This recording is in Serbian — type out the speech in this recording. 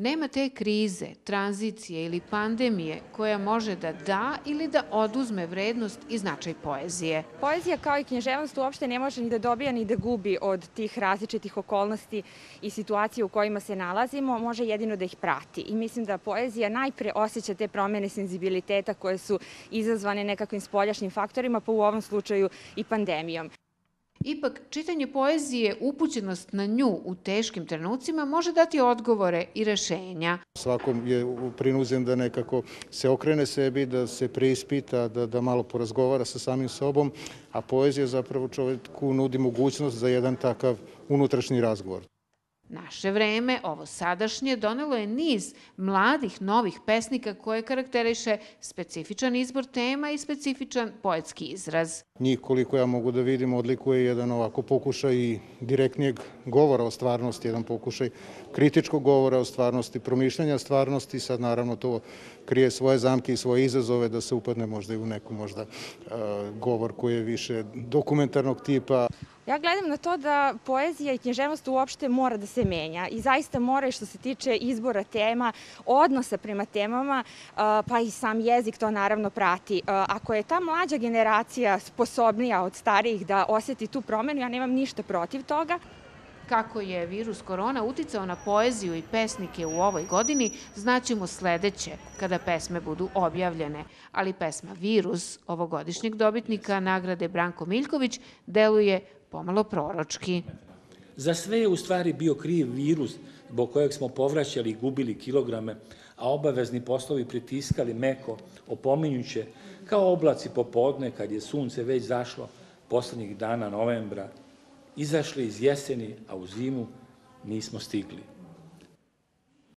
Nema te krize, tranzicije ili pandemije koja može da da ili da oduzme vrednost i značaj poezije. Poezija kao i književnost uopšte ne može ni da dobija ni da gubi od tih različitih okolnosti i situacija u kojima se nalazimo, može jedino da ih prati. I mislim da poezija najpre osjeća te promene senzibiliteta koje su izazvane nekakvim spoljašnjim faktorima, pa u ovom slučaju i pandemijom. Ipak, čitanje poezije, upućenost na nju u teškim trenucima može dati odgovore i rešenja. Svakom je prinuđen da nekako se okrene sebi, da se preispita, da, da malo porazgovara sa samim sobom, a poezija zapravo čoveku nudi mogućnost za jedan takav unutrašnji razgovor. Naše vreme, ovo sadašnje, donelo je niz mladih novih pesnika koje karakteriše specifičan izbor tema i specifičan poetski izraz. Njih, koliko ja mogu da vidim, odlikuje jedan ovako pokušaj i direktnijeg govora o stvarnosti, jedan pokušaj kritičkog govora o stvarnosti, promišljanja stvarnosti, sad naravno to krije svoje zamke i svoje izazove da se upadne možda i u neku možda uh, govor koji je više dokumentarnog tipa. Ja gledam na to da poezija i književnost uopšte mora da se menja i zaista mora i što se tiče izbora tema, odnosa prema temama, pa i sam jezik to naravno prati. Ako je ta mlađa generacija sposobnija od starijih da oseti tu promenu, ja nemam ništa protiv toga. Kako je virus korona uticao na poeziju i pesnike u ovoj godini, znaćemo sledeće, kada pesme budu objavljene. Ali pesma Virus ovogodišnjeg dobitnika nagrade Branko Miljković deluje pomalo proročki. Za sve je u stvari bio kriv virus zbog kojeg smo povraćali i gubili kilograme, a obavezni poslovi pritiskali meko, opominjuće, kao oblaci popodne kad je sunce već zašlo poslednjih dana novembra, izašli iz jeseni, a u zimu nismo stigli.